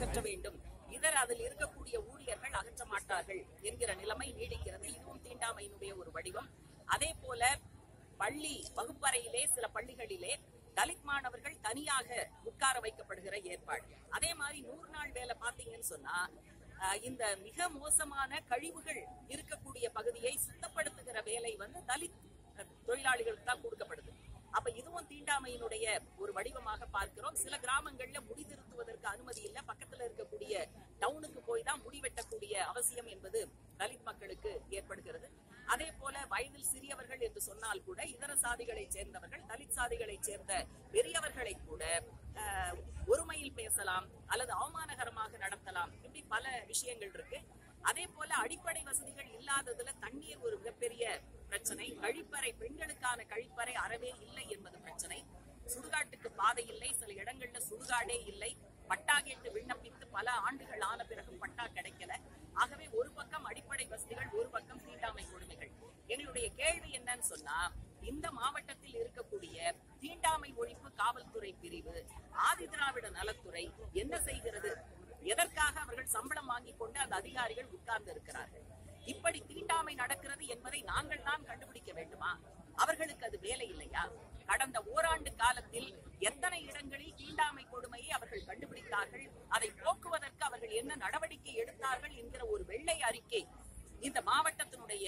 அகற்ற வேண்டும். இதர் அதில் இருக்கக்கூடிய ஊழியர்கள் அகற்ற மாட்டார்கள் என்கிற நிலைமை நீடிக்கிறது. இதுவும் தீண்டாமையினுடைய ஒரு வடிவம். அதே போல பள்ளி வகுப்பறையிலே சில பள்ளிகளிலே தலித் மாணவர்கள் தனியாக உட்கார வைக்கப்படுகிற ஏற்பாடு. அதே மாதிரி நூறு நாள் வேலை பாத்தீங்கன்னு சொன்னா இந்த மிக மோசமான கழிவுகள் இருக்கக்கூடிய பகுதியை சுத்தப்படுத்துகிற வேலை வந்து தலித் தொழிலாளிகளுக்கு தான் கொடுக்கப்படுது. அப்ப இதுவும் தீண்டாமையினுடைய ஒரு வடிவமாக பார்க்கிறோம். சில கிராமங்கள்ல முடி திருத்துவதற்கு அனுமதி இல்ல. பக்கத்துல இருக்கக்கூடிய டவுனுக்கு போய் தான் முடி வெட்டக்கூடிய அவசியம் என்பது தலித் மக்களுக்கு ஏற்படுகிறது. அதே போல வயதில் சிறியவர்கள் என்று சொன்னால் கூட இதர சாதிகளை சேர்ந்தவர்கள் தலித் சாதிகளை சேர்ந்த பெரியவர்களை கூட ஒருமையில் பேசலாம் அல்லது அவமானகரமாக நடத்தலாம். இப்படி பல விஷயங்கள் இருக்கு. அதே போல அடிப்படை வசதிகள் இல்லாததுல தண்ணீர் ஒரு மிகப்பெரிய பிரச்சனை. கழிப்பறை பெண்களுக்கான கழிப்பறை அறவே இல்லை என்பது பிரச்சனை. சுடுகாட்டுக்கு பாதை இல்லை. சில இடங்கள்ல சுடுகாடே இல்லை. பட்டா கேட்டு விண்ணப்பித்து பல ஆண்டுகள் ஆன பிறகு பட்டா கிடைக்கல. ஆகவே ஒரு பக்கம் அடிப்படை வசதிகள் ஒரு பக்கம் தீண்டாமை கொடுமைகள். எங்களுடைய கேள்வி என்னன்னு சொன்னா இந்த மாவட்டத்தில் இருக்கக்கூடிய தீண்டாமை ஒழிப்பு காவல்துறை பிரிவு ஆதிதிராவிட நலத்துறை என்ன செய்கிறது? எதற்காக அவர்கள் சம்பளம் வாங்கிக் கொண்டு அந்த அதிகாரிகள் உட்கார்ந்து இருக்கிறார்கள்? இப்படி தீண்டாமை நடக்கிறது என்பதை நாங்கள் தான் கண்டுபிடிக்க வேண்டுமா? அவர்களுக்கு அது வேலை இல்லையா? கடந்த ஓராண்டு காலத்தில் எத்தனை இடங்களில் தீண்டாமை கொடுமையை அவர்கள் கண்டுபிடித்தார்கள்? அதை போக்குவதற்கு அவர்கள் என்ன நடவடிக்கை எடுத்தார்கள் என்கிற ஒரு வெள்ளை அறிக்கை இந்த மாவட்டத்தினுடைய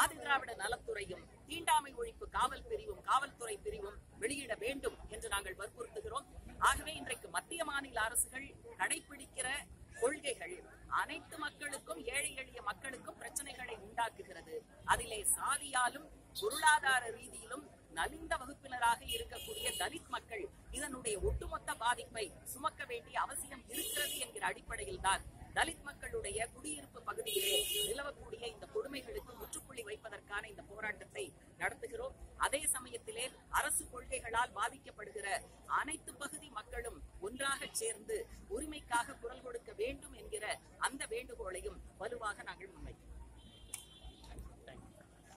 ஆதிதிராவிட நலத்துறையும் தீண்டாமை ஒழிப்பு காவல் பிரிவும் காவல்துறை பிரிவும் வெளியிட வேண்டும் என்று நாங்கள் வற்புறுத்துகிறோம். ஆகவே இன்றைக்கு மத்திய மாநில அரசுகள் கடைபிடிக்கிற கொள்கைகள் அனைத்து மக்களுக்கும் ஏழை எளிய மக்களுக்கும் பிரச்சனைகளை உண்டாக்குகிறது. அதிலே சாதியாலும் பொருளாதார ரீதியிலும் நலிந்த வகுப்பினராக இருக்கக்கூடிய தலித் மக்கள் இதனுடைய ஒட்டுமொத்த பாதிப்பை சுமக்க வேண்டிய அவசியம் இருக்கிறது என்கிற அடிப்படையில் தான் தலித் மக்களுடைய குடியிருப்பு பகுதியிலே நிலவ மேல் அரசு கொள்கைகளால் பாதிக்கப்படுகிற அனைத்து பகுதி மக்களும் ஒன்றாக சேர்ந்து உரிமைக்காக குரல் கொடுக்க வேண்டும் என்கிற அந்த வேண்டுகோளையும் வலுவாக நாங்கள் முன்வைக்கிறோம்.